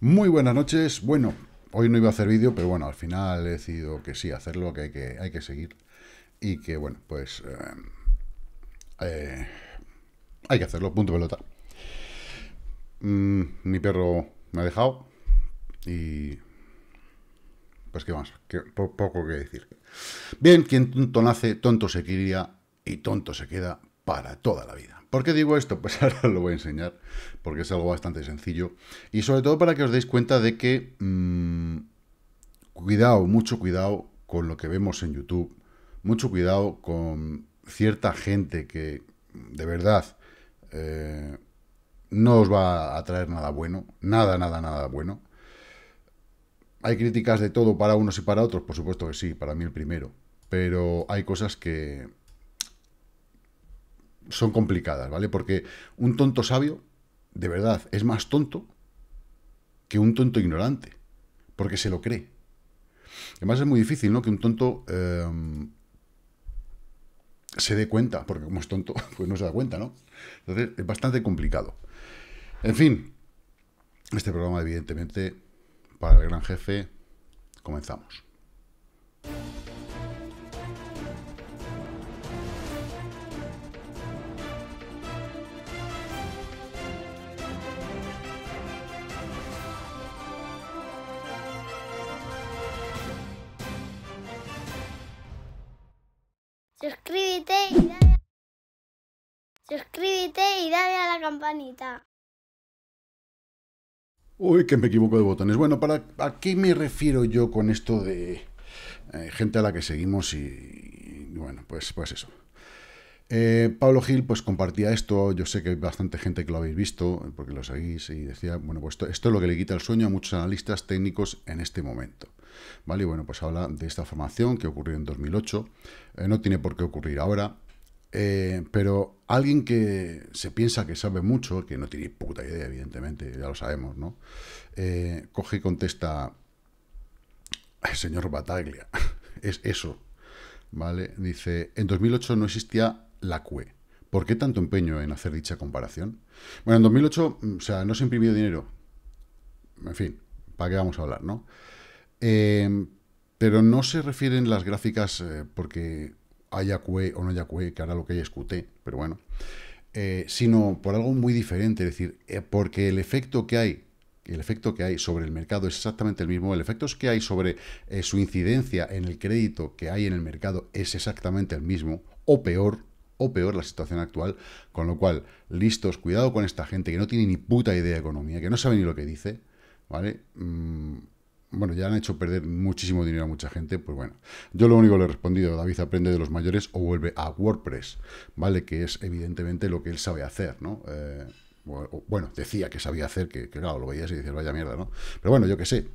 Muy buenas noches. Bueno, hoy no iba a hacer vídeo, pero bueno, al final he decidido que sí, hacerlo, que hay que, hay que seguir. Y que bueno, pues eh, eh, hay que hacerlo, punto pelota. Mm, mi perro me ha dejado y pues qué más, poco que decir. Bien, quien tonto nace, tonto se cría y tonto se queda para toda la vida. ¿Por qué digo esto? Pues ahora lo voy a enseñar, porque es algo bastante sencillo. Y sobre todo para que os deis cuenta de que, mmm, cuidado, mucho cuidado con lo que vemos en YouTube, mucho cuidado con cierta gente que, de verdad, eh, no os va a traer nada bueno, nada, nada, nada bueno. Hay críticas de todo para unos y para otros, por supuesto que sí, para mí el primero. Pero hay cosas que son complicadas, ¿vale? Porque un tonto sabio, de verdad, es más tonto que un tonto ignorante, porque se lo cree. Además es muy difícil, ¿no? Que un tonto eh, se dé cuenta, porque como es tonto, pues no se da cuenta, ¿no? Entonces es bastante complicado. En fin, este programa evidentemente para el gran jefe, comenzamos. Y dale a la campanita. Uy, que me equivoco de botones. Bueno, ¿para ¿a qué me refiero yo con esto de eh, gente a la que seguimos y, bueno, pues, pues eso? Eh, Pablo Gil pues compartía esto, yo sé que hay bastante gente que lo habéis visto, porque lo seguís, y decía, bueno, pues esto, esto es lo que le quita el sueño a muchos analistas técnicos en este momento. ¿Vale? Y bueno, pues habla de esta formación que ocurrió en 2008, eh, no tiene por qué ocurrir ahora, eh, pero alguien que se piensa que sabe mucho, que no tiene puta idea, evidentemente, ya lo sabemos, ¿no? Eh, coge y contesta, señor Bataglia, es eso, ¿vale? Dice, en 2008 no existía la QE. ¿Por qué tanto empeño en hacer dicha comparación? Bueno, en 2008, o sea, no se imprimió dinero. En fin, ¿para qué vamos a hablar, no? Eh, pero no se refieren las gráficas porque haya QE o no haya QE, que ahora lo que hay es pero bueno, eh, sino por algo muy diferente, es decir, eh, porque el efecto que hay el efecto que hay sobre el mercado es exactamente el mismo, el efecto que hay sobre eh, su incidencia en el crédito que hay en el mercado es exactamente el mismo, o peor, o peor la situación actual, con lo cual, listos, cuidado con esta gente que no tiene ni puta idea de economía, que no sabe ni lo que dice, ¿vale? Mm, bueno, ya han hecho perder muchísimo dinero a mucha gente, pues bueno, yo lo único que le he respondido, David aprende de los mayores o vuelve a WordPress, ¿vale? Que es evidentemente lo que él sabe hacer, ¿no? Eh, bueno, decía que sabía hacer, que, claro, lo veías y decías, vaya mierda, ¿no? Pero bueno, yo qué sé,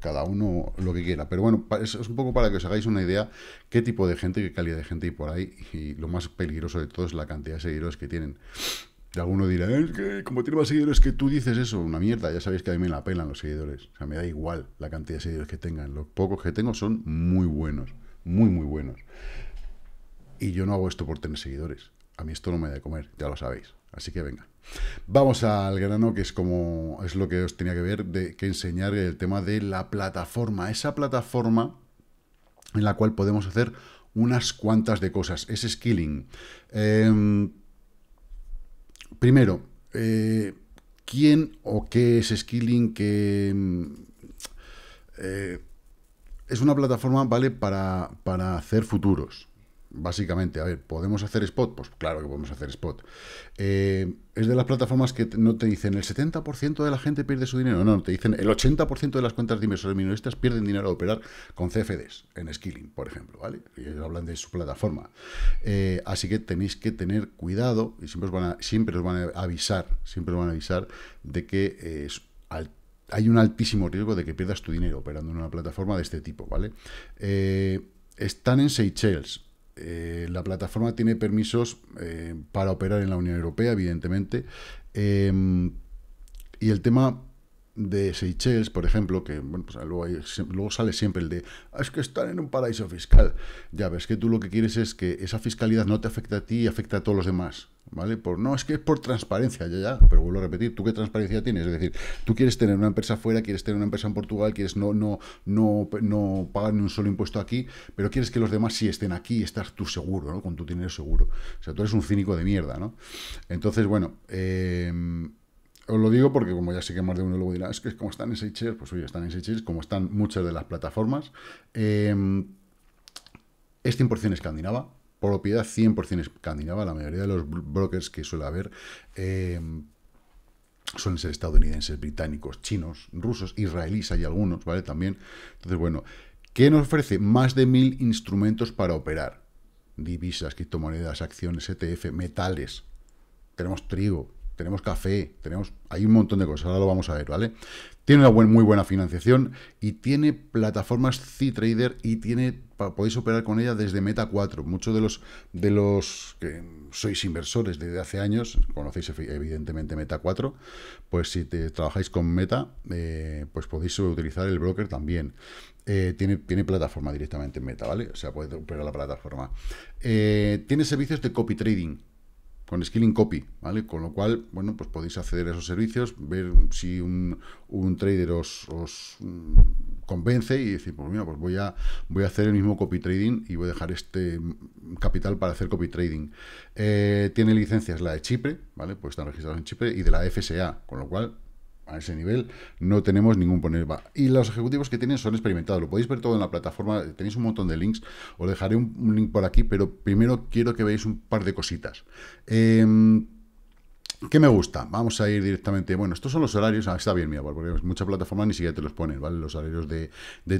cada uno lo que quiera. Pero bueno, es, es, un poco para que os hagáis una idea qué tipo de gente, qué calidad de gente hay por ahí, y lo más peligroso de todo es la cantidad de seguidores que tienen. Y alguno dirá, es que como tiene más seguidores que tú dices eso, una mierda, ya sabéis que a mí me la pelan los seguidores. O sea, me da igual la cantidad de seguidores que tengan. Los pocos que tengo son muy buenos, muy, muy buenos. Y yo no hago esto por tener seguidores. A mí esto no me da de comer, ya lo sabéis. Así que venga. Vamos al grano, que es como es lo que os tenía que ver, de que enseñar el tema de la plataforma. Esa plataforma en la cual podemos hacer unas cuantas de cosas. Es skilling. Eh, primero, eh, ¿quién o qué es Skilling? Que eh, es una plataforma, ¿vale? Para, para hacer futuros. Básicamente, a ver, ¿podemos hacer spot? Pues claro que podemos hacer spot. Eh, es de las plataformas que no te dicen el 70% de la gente pierde su dinero, no, te dicen el 80% de las cuentas de inversores minoristas pierden dinero al operar con CFDs en Skilling, por ejemplo, ¿vale? Ellos hablan de su plataforma. Eh, así que tenéis que tener cuidado y siempre os van a, siempre os van a avisar, siempre os van a avisar de que eh, hay un altísimo riesgo de que pierdas tu dinero operando en una plataforma de este tipo, ¿vale? Están en Seychelles, eh, la plataforma tiene permisos eh, para operar en la Unión Europea, evidentemente. Eh, y el tema de Seychelles, por ejemplo, que pues luego, luego, sale siempre el de ah, es que están en un paraíso fiscal. Ya ves que tú lo que quieres es que esa fiscalidad no te afecte a ti y afecte a todos los demás. ¿Vale? Por, no, es que es por transparencia, ya, ya, pero vuelvo a repetir, ¿tú qué transparencia tienes? Es decir, tú quieres tener una empresa afuera, quieres tener una empresa en Portugal, quieres no, no, no, no pagar ni un solo impuesto aquí, pero quieres que los demás sí estén aquí y estás tú seguro, ¿no? Con tu dinero seguro. O sea, tú eres un cínico de mierda, ¿no? Entonces, bueno, eh, os lo digo porque como ya sé que más de uno luego dirá, es que como están en Seychelles, pues oye, están en Seychelles, como están muchas de las plataformas. Eh, es 100% escandinava, propiedad 100% escandinava, la mayoría de los brokers que suele haber eh, suelen ser estadounidenses, británicos, chinos, rusos, israelíes hay algunos, ¿vale? También. Entonces, bueno, ¿qué nos ofrece? Más de mil instrumentos para operar. Divisas, criptomonedas, acciones, ETF, metales. Tenemos trigo, tenemos café, tenemos, hay un montón de cosas, ahora lo vamos a ver, ¿vale? Tiene una muy buena financiación y tiene plataformas C-Trader y tiene, podéis operar con ella desde Meta 4. Muchos de los, de los que sois inversores desde hace años, conocéis evidentemente Meta 4, pues si te, trabajáis con Meta, eh, pues podéis utilizar el broker también. Eh, tiene, tiene, plataforma directamente en Meta, ¿vale? O sea, puede operar la plataforma. Eh, tiene servicios de copy trading con Skilling Copy, ¿vale? Con lo cual, bueno, pues podéis acceder a esos servicios, ver si un, trader os, mm, convence y decir, pues mira, pues voy a, voy a hacer el mismo copy trading y voy a dejar este capital para hacer copy trading. Eh, tiene licencias la de Chipre, ¿vale? Pues están registrados en Chipre y de la FSA, con lo cual a ese nivel no tenemos ningún problema. Y los ejecutivos que tienen son experimentados. Lo podéis ver todo en la plataforma. Tenéis un montón de links. Os dejaré un, link por aquí, pero primero quiero que veáis un par de cositas. Eh, ¿Qué me gusta? Vamos a ir directamente. Bueno, estos son los horarios. Ah, está bien, mira, porque muchas plataformas ni siquiera te los ponen, ¿vale? Los horarios de,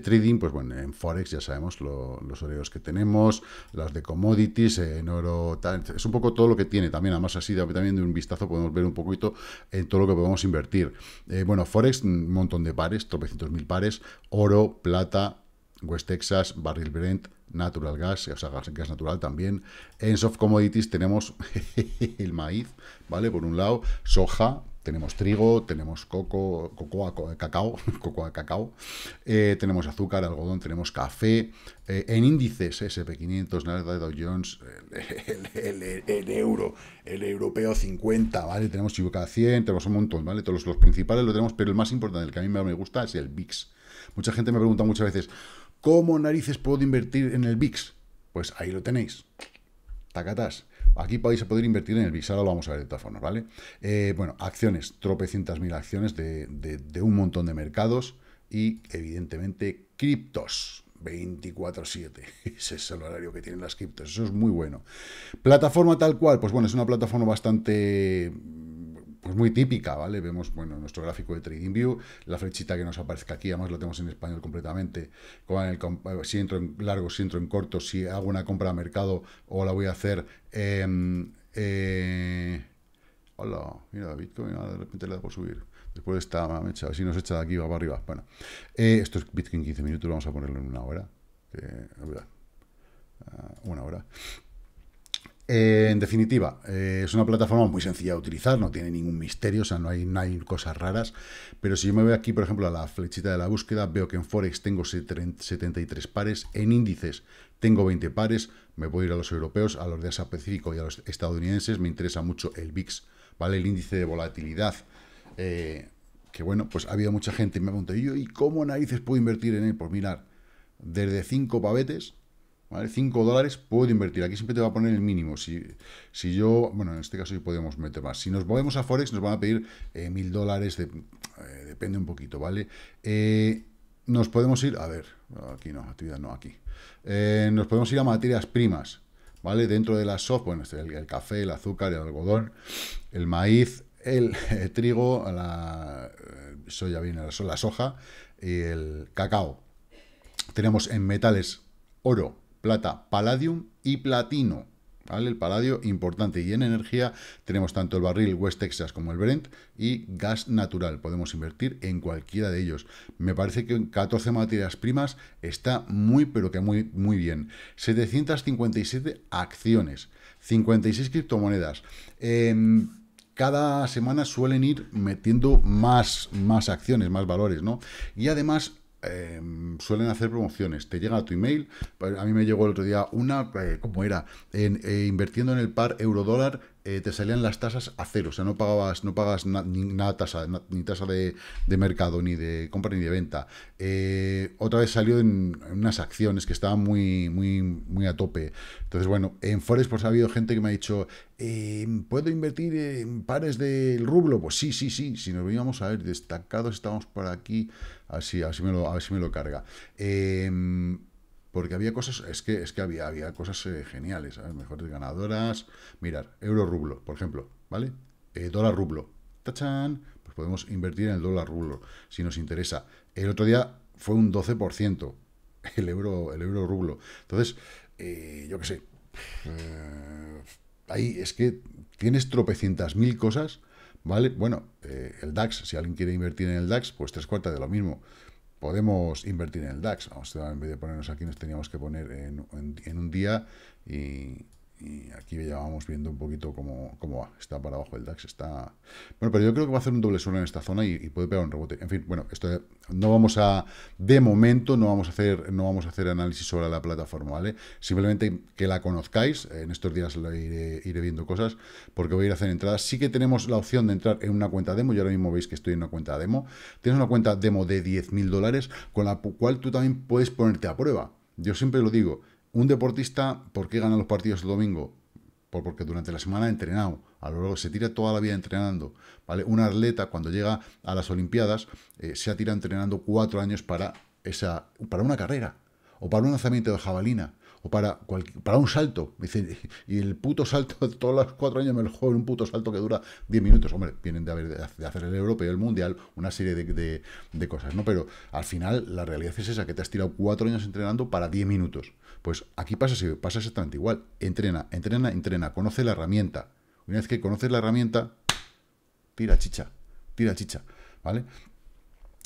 trading, pues bueno, en Forex ya sabemos los horarios que tenemos, las de commodities, en oro, tal. Es un poco todo lo que tiene también. Además, así también de un vistazo podemos ver un poquito en todo lo que podemos invertir. Eh, bueno, Forex, un montón de pares, tropecientos mil pares, oro, plata, West Texas, Barril Brent, Natural Gas, o sea, gas, natural también. En Soft Commodities tenemos el maíz, ¿vale? Por un lado, soja, tenemos trigo, tenemos coco, cocoa, cacao, cocoa, cacao, eh, tenemos azúcar, algodón, tenemos café. Eh, en índices, SP500, Nasdaq, Dow Jones, el, euro, el europeo 50, ¿vale? Tenemos Chibuca 100, tenemos un montón, ¿vale? Todos los, principales lo tenemos, pero el más importante, el que a mí me gusta, es el VIX. Mucha gente me pregunta muchas veces, ¿Cómo narices puedo invertir en el VIX? Pues ahí lo tenéis. Tacatas. Aquí podéis poder invertir en el VIX, ahora lo vamos a ver de todas formas, ¿vale? Eh, bueno, acciones, tropecientas mil acciones de, un montón de mercados y, evidentemente, criptos. 24-7. Ese es el horario que tienen las criptos. Eso es muy bueno. Plataforma tal cual, pues bueno, es una plataforma bastante pues muy típica, ¿vale? Vemos, bueno, nuestro gráfico de TradingView, la flechita que nos aparezca aquí, además lo tenemos en español completamente, con el, si entro en largo, si entro en corto, si hago una compra a mercado o la voy a hacer... Eh, hola, mira, Bitcoin, de repente le por subir. Después de esta mecha, si nos echa de aquí, va para arriba. Bueno, eh, esto es Bitcoin 15 minutos, vamos a ponerlo en una hora. Ah, una hora. Eh, en definitiva, eh, es una plataforma muy sencilla de utilizar, no tiene ningún misterio, o sea, no hay, cosas raras. Pero si yo me voy aquí, por ejemplo, a la flechita de la búsqueda, veo que en Forex tengo 73 pares, en índices tengo 20 pares, me puedo ir a los europeos, a los de Asia Pacífico y a los estadounidenses, me interesa mucho el VIX, ¿vale? El índice de volatilidad. Eh, que bueno, pues ha habido mucha gente y me ha preguntado, ¿y cómo narices puedo invertir en él? Pues mirar, desde 5 pavetes 5 dólares puedo invertir. Aquí siempre te va a poner el mínimo. Si, si yo, bueno, en este caso sí podemos meter más. Si nos movemos a Forex, nos van a pedir eh, mil dólares, eh, depende un poquito, ¿vale? Eh, nos podemos ir, a ver, aquí no, actividad no, aquí. nos podemos ir a materias primas, ¿vale? Dentro de la soft, bueno, este, el, café, el azúcar, el algodón, el maíz, el, trigo, la soya viene la soja y el cacao. Tenemos en metales oro, plata, palladium y platino. ¿Vale? El paladio importante. Y en energía tenemos tanto el barril West Texas como el Brent y gas natural. Podemos invertir en cualquiera de ellos. Me parece que en 14 materias primas está muy, pero que muy, muy bien. 757 acciones, 56 criptomonedas. Em, cada semana suelen ir metiendo más, más acciones, más valores, ¿no? Y además eh, suelen hacer promociones. Te llega a tu email. Pues, a mí me llegó el otro día una, eh, como era, en, eh, invirtiendo en el par euro-dólar, te salían las tasas a cero. O sea, no pagabas, no pagas nada tasa, ni tasa de, mercado, ni de compra ni de venta. otra vez salió en, unas acciones que estaban muy, muy, muy a tope. Entonces, bueno, en Forex pues ha habido gente que me ha dicho, ¿puedo invertir en pares del rublo? Pues sí, sí, sí. Si nos veníamos a ver destacados, estamos por aquí. Así, así me lo, a ver si me lo carga. Em, porque había cosas, es que, es que había, había cosas eh, geniales, Mejores ganadoras. Mirar, euro rublo, por ejemplo, ¿vale? Eh, dólar rublo. ¡Tachán! Pues podemos invertir en el dólar rublo, si nos interesa. El otro día fue un 12% el euro, el euro rublo. Entonces, eh, yo qué sé. ahí es que tienes tropecientas mil cosas ¿Vale? Bueno, eh, el DAX, si alguien quiere invertir en el DAX, pues tres cuartas de lo mismo. Podemos invertir en el DAX. Vamos, en vez de ponernos aquí, nos teníamos que poner en, en un día y, y aquí ya vamos viendo un poquito cómo, cómo, va. Está para abajo el DAX, está... Bueno, pero yo creo que va a hacer un doble suelo en esta zona y, puede pegar un rebote. En fin, bueno, esto no vamos a... De momento no vamos a hacer no vamos a hacer análisis sobre la plataforma, ¿vale? Simplemente que la conozcáis. En estos días iré, viendo cosas porque voy a ir a hacer entradas. Sí que tenemos la opción de entrar en una cuenta demo. Y ahora mismo veis que estoy en una cuenta demo. Tienes una cuenta demo de 10.000 dólares con la cual tú también puedes ponerte a prueba. Yo siempre lo digo, un deportista, ¿por qué gana los partidos el domingo? porque durante la semana ha entrenado, a lo largo se tira toda la vida entrenando, ¿vale? Un atleta cuando llega a las Olimpiadas eh, se ha tirado entrenando cuatro años para, esa, para una carrera, o para un lanzamiento de jabalina, o para, para un salto. y el puto salto de todos los cuatro años me lo juego un puto salto que dura diez minutos. Hombre, vienen de, haber, de hacer el europeo, el mundial, una serie de, de, cosas, ¿no? Pero al final la realidad es esa, que te has tirado cuatro años entrenando para diez minutos. Pues aquí pasa, pasa exactamente igual. Entrena, entrena, entrena, conoce la herramienta. Una vez que conoces la herramienta, tira chicha, tira chicha, ¿vale?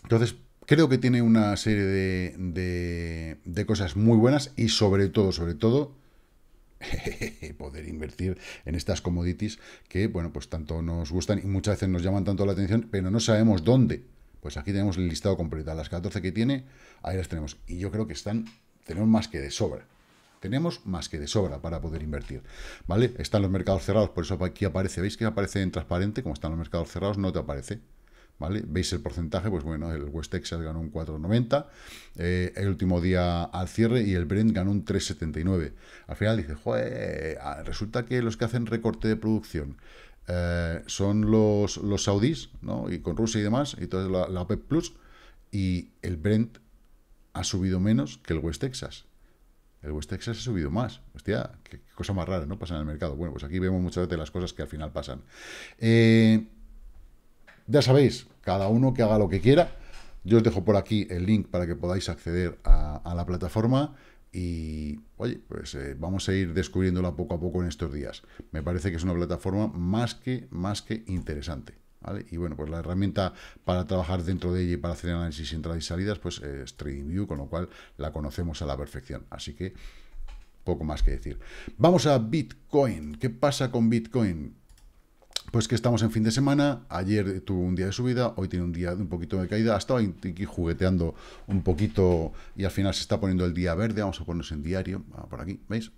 Entonces, creo que tiene una serie de, de, cosas muy buenas y sobre todo, sobre todo, poder invertir en estas commodities que, bueno, pues tanto nos gustan y muchas veces nos llaman tanto la atención, pero no sabemos dónde. Pues aquí tenemos el listado completo. Las 14 que tiene, ahí las tenemos. Y yo creo que están tenemos más que de sobra. Tenemos más que de sobra para poder invertir. ¿Vale? Están los mercados cerrados, por eso aquí aparece. ¿Veis que aparece en transparente? Como están los mercados cerrados, no te aparece. ¿Vale? ¿Veis el porcentaje? Pues bueno, el West Texas ganó un 4,90 eh, el último día al cierre y el Brent ganó un 3,79. Al final dice, joder, ah, resulta que los que hacen recorte de producción eh, son los, los saudíes, ¿no? Y con Rusia y demás, y toda la, la OPEP Plus, y el Brent ha subido menos que el West Texas. El West Texas ha subido más. Hostia, qué cosa más rara, ¿no? Pasa en el mercado. Bueno, pues aquí vemos muchas veces las cosas que al final pasan. Eh, ya sabéis, cada uno que haga lo que quiera. Yo os dejo por aquí el link para que podáis acceder a, la plataforma y, oye, pues eh, vamos a ir descubriéndola poco a poco en estos días. Me parece que es una plataforma más que, más que interesante. Y bueno, pues la herramienta para trabajar dentro de ella y para hacer análisis, entradas y salidas, pues es TradingView, con lo cual la conocemos a la perfección. Así que poco más que decir. Vamos a Bitcoin. ¿Qué pasa con Bitcoin? Pues que estamos en fin de semana, ayer tuvo un día de subida, hoy tiene un día de un poquito de caída, ha estado aquí jugueteando un poquito y al final se está poniendo el día verde, vamos a ponernos en diario, ah, por aquí, ¿veis?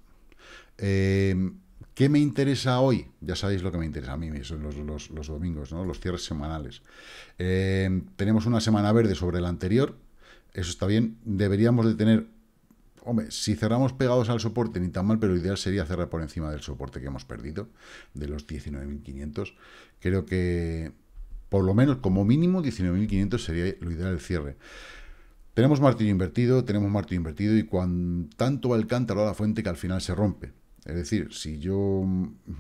Eh, ¿Qué me interesa hoy? Ya sabéis lo que me interesa a mí, son los, domingos, ¿no? los cierres semanales. Eh, tenemos una semana verde sobre la anterior, eso está bien. Deberíamos de tener, hombre, si cerramos pegados al soporte, ni tan mal, pero lo ideal sería cerrar por encima del soporte que hemos perdido, de los 19.500. Creo que, por lo menos, como mínimo, 19.500 sería lo ideal el cierre. Tenemos martillo invertido, tenemos martillo invertido y cuando tanto va el cántaro a la fuente que al final se rompe. Es decir, si yo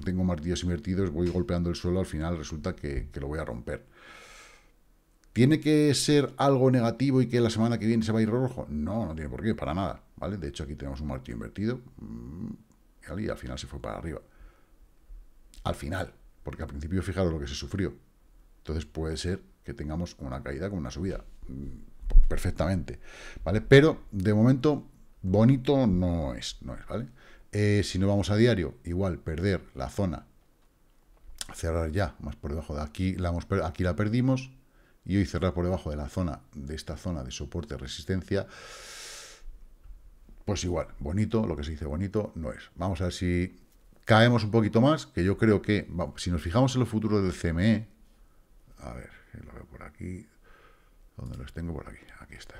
tengo martillos invertidos, voy golpeando el suelo, al final resulta que, lo voy a romper. ¿Tiene que ser algo negativo y que la semana que viene se va a ir rojo? No, no tiene por qué, para nada. ¿vale? De hecho, aquí tenemos un martillo invertido mm, y al final se fue para arriba. Al final, porque al principio fijaros lo que se sufrió. Entonces puede ser que tengamos una caída con una subida. Mm, perfectamente. ¿Vale? Pero de momento, bonito no es, no es, ¿vale? Eh, si no vamos a diario, igual perder la zona cerrar ya, más por debajo de aquí, la, aquí la perdimos, y hoy cerrar por debajo de la zona, de esta zona de soporte resistencia, pues igual, bonito, lo que se dice bonito, no es. Vamos a ver si caemos un poquito más, que yo creo que, si nos fijamos en los futuros del CME, a ver, lo veo por aquí, ¿dónde los tengo? Por aquí, aquí está.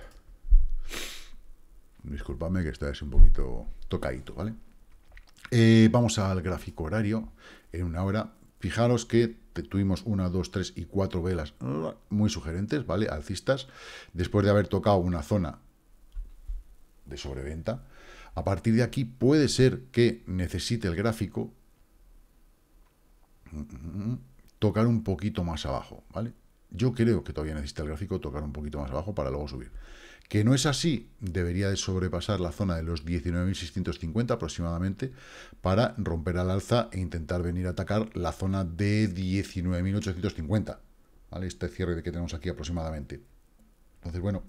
Disculpadme que está un poquito tocadito, ¿vale? Eh, vamos al gráfico horario, en una hora, fijaros que tuvimos una, dos, tres y cuatro velas muy sugerentes, ¿vale? Alcistas, después de haber tocado una zona de sobreventa. A partir de aquí puede ser que necesite el gráfico tocar un poquito más abajo, ¿vale? Yo creo que todavía necesita el gráfico tocar un poquito más abajo para luego subir. Que no es así, debería de sobrepasar la zona de los 19.650 aproximadamente para romper al alza e intentar venir a atacar la zona de 19.850. ¿Vale? Este cierre que tenemos aquí aproximadamente. Entonces, bueno,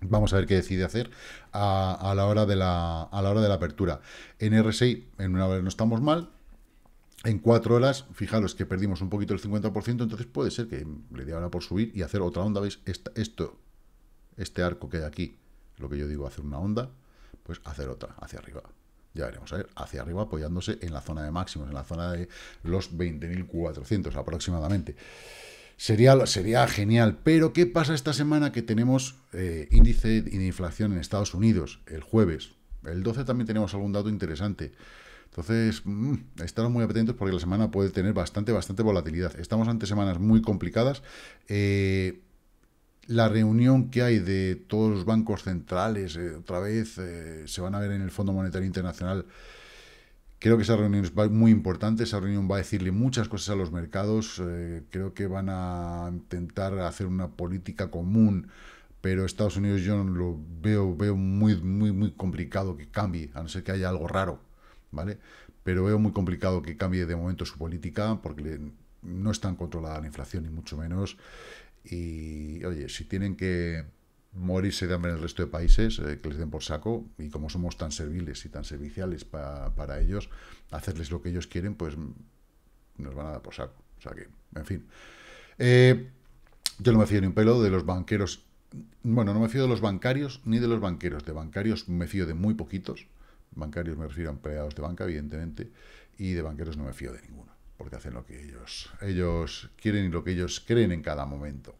vamos a ver qué decide hacer a, la, hora de la, a la hora de la apertura. En R6, en una hora no estamos mal, en cuatro horas, fijaros que perdimos un poquito el 50%, entonces puede ser que le dé ahora por subir y hacer otra onda, ¿veis? esto este arco que hay aquí, lo que yo digo, hacer una onda, pues hacer otra, hacia arriba. Ya veremos, a ver, hacia arriba apoyándose en la zona de máximos, en la zona de los 20.400 aproximadamente. Sería, sería genial, pero ¿qué pasa esta semana que tenemos eh, índice de inflación en Estados Unidos el jueves? El 12 también tenemos algún dato interesante. Entonces, mmm, estamos muy atentos porque la semana puede tener bastante, bastante volatilidad. Estamos ante semanas muy complicadas. Eh, la reunión que hay de todos los bancos centrales, eh, otra vez eh, se van a ver en el Fondo Monetario Internacional. Creo que esa reunión es muy importante, esa reunión va a decirle muchas cosas a los mercados, eh, creo que van a intentar hacer una política común, pero Estados Unidos yo lo veo, veo muy, muy, muy complicado que cambie, a no ser que haya algo raro, ¿vale? Pero veo muy complicado que cambie de momento su política, porque no están controlada la inflación, ni mucho menos. Y, oye, si tienen que morirse de hambre en el resto de países, eh, que les den por saco, y como somos tan serviles y tan serviciales para ellos, hacerles lo que ellos quieren, pues nos van a dar por saco. O sea que, en fin. Eh, yo no me fío ni un pelo de los banqueros. Bueno, no me fío de los bancarios ni de los banqueros. De bancarios me fío de muy poquitos. Bancarios me refiero a empleados de banca, evidentemente. Y de banqueros no me fío de ninguno porque hacen lo que ellos, ellos quieren y lo que ellos creen en cada momento.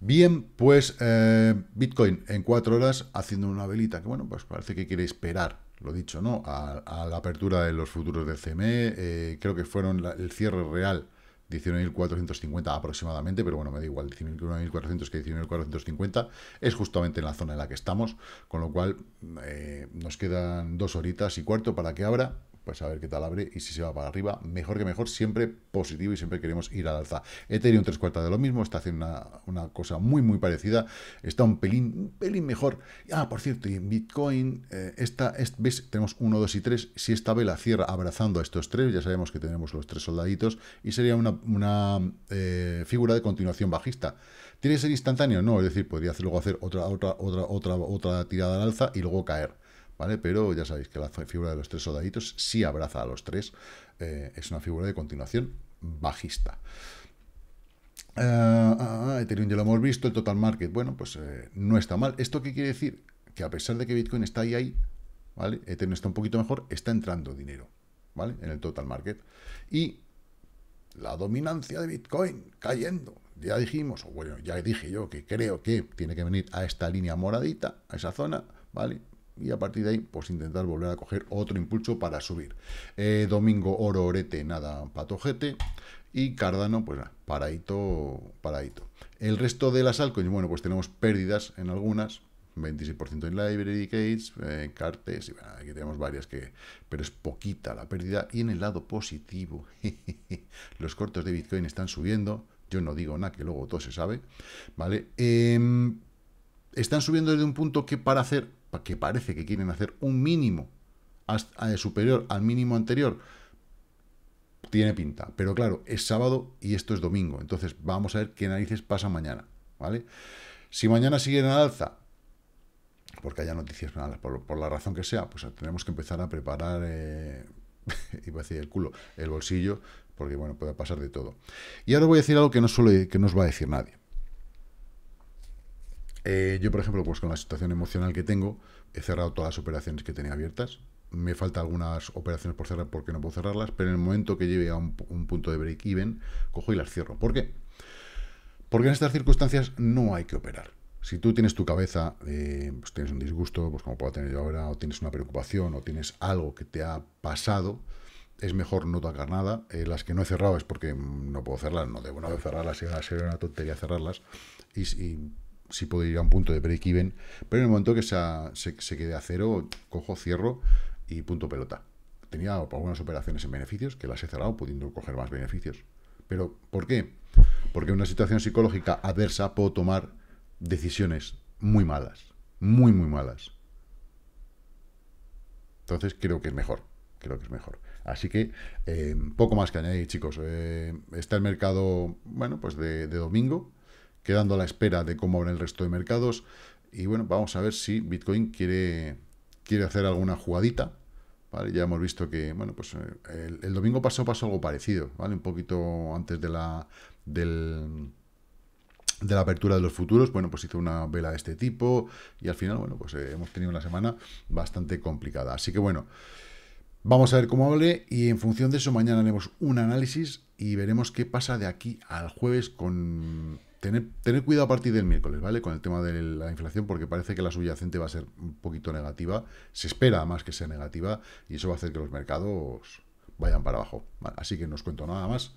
Bien, pues eh, Bitcoin en cuatro horas haciendo una velita, que bueno, pues parece que quiere esperar, lo dicho, ¿no? A, la apertura de los futuros del CME, eh, creo que fueron el cierre real 19.450 aproximadamente, pero bueno, me da igual, 19.400 que 19.450, es justamente en la zona en la que estamos, con lo cual eh, nos quedan dos horitas y cuarto para que abra, pues a ver qué tal abre y si se va para arriba, mejor que mejor, siempre positivo y siempre queremos ir al alza. Ethereum tres cuartas de lo mismo, está haciendo una, cosa muy muy parecida, está un pelín, un pelín mejor. Ah, por cierto, y en Bitcoin, eh, esta, ¿ves? Tenemos 1, 2 y 3, si esta vela cierra abrazando a estos tres, ya sabemos que tenemos los tres soldaditos, y sería una, eh, figura de continuación bajista. ¿Tiene que ser instantáneo? No, es decir, podría luego hacer otra, otra, otra, otra, otra tirada al alza y luego caer. ¿Vale? Pero ya sabéis que la figura de los tres soldaditos sí abraza a los tres, eh, es una figura de continuación bajista. Uh, Ethereum ya lo hemos visto, el total market, bueno, pues eh, no está mal. ¿Esto qué quiere decir? Que a pesar de que Bitcoin está ahí, ahí, ¿vale? Ethereum está un poquito mejor, está entrando dinero, ¿vale? En el total market. Y la dominancia de Bitcoin cayendo. Ya dijimos, o bueno, ya dije yo que creo que tiene que venir a esta línea moradita, a esa zona, ¿vale? Y a partir de ahí, pues intentar volver a coger otro impulso para subir. Eh, domingo, oro, orete, nada, patojete. Y Cardano, pues paradito, paradito. El resto de las altcoins, bueno, pues tenemos pérdidas en algunas, 26% en Library, Gates, eh, Cartes, y bueno, aquí tenemos varias que, pero es poquita la pérdida. Y en el lado positivo, los cortos de Bitcoin están subiendo. Yo no digo nada, que luego todo se sabe, ¿vale? Em, están subiendo desde un punto que para hacer que parece que quieren hacer un mínimo eh, superior al mínimo anterior, tiene pinta. Pero claro, es sábado y esto es domingo. Entonces vamos a ver qué narices pasa mañana. ¿Vale? Si mañana siguen al alza, porque haya noticias por, por, la razón que sea, pues tenemos que empezar a preparar eh, iba el culo, el bolsillo, porque bueno, puede pasar de todo. Y ahora voy a decir algo que no, suele, que no os va a decir nadie. Eh, yo, por ejemplo, pues con la situación emocional que tengo, he cerrado todas las operaciones que tenía abiertas. Me faltan algunas operaciones por cerrar porque no puedo cerrarlas, pero en el momento que lleve a un, punto de break-even, cojo y las cierro. ¿Por qué? Porque en estas circunstancias no hay que operar. Si tú tienes tu cabeza, eh, pues tienes un disgusto, pues como puedo tener yo ahora, o tienes una preocupación, o tienes algo que te ha pasado, es mejor no tocar nada. Eh, las que no he cerrado es porque no puedo cerrarlas, no debo no cerrarlas, sería una tontería cerrarlas. Y si puedo ir a un punto de break-even, pero en el momento que se, quede a cero, cojo, cierro y punto pelota. Tenía algunas operaciones en beneficios que las he cerrado pudiendo coger más beneficios. Pero, ¿por qué? Porque en una situación psicológica adversa puedo tomar decisiones muy malas, muy, muy malas. Entonces creo que es mejor, creo que es mejor. Así que eh, poco más que añadir, chicos. Eh, está el mercado, bueno, pues de domingo, quedando a la espera de cómo abren el resto de mercados. Y bueno, vamos a ver si Bitcoin quiere, quiere hacer alguna jugadita. ¿vale? Ya hemos visto que, bueno, pues eh, el, domingo pasado pasó algo parecido, ¿vale? Un poquito antes de la, del, de la apertura de los futuros, bueno, pues hizo una vela de este tipo y al final, bueno, pues eh, hemos tenido una semana bastante complicada. Así que bueno, vamos a ver cómo hable y en función de eso mañana haremos un análisis y veremos qué pasa de aquí al jueves con tener, cuidado a partir del miércoles, ¿vale? Con el tema de la inflación, porque parece que la subyacente va a ser un poquito negativa. Se espera más que sea negativa y eso va a hacer que los mercados vayan para abajo. Así que no os cuento nada más.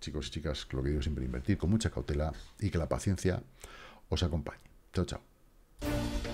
Chicos y chicas, lo que digo siempre invertir con mucha cautela y que la paciencia os acompañe. Chao, chao.